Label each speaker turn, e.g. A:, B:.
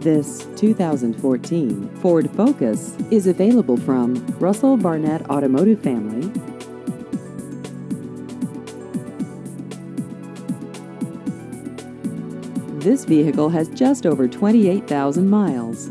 A: This 2014 Ford Focus is available from Russell Barnett Automotive Family. This vehicle has just over 28,000 miles.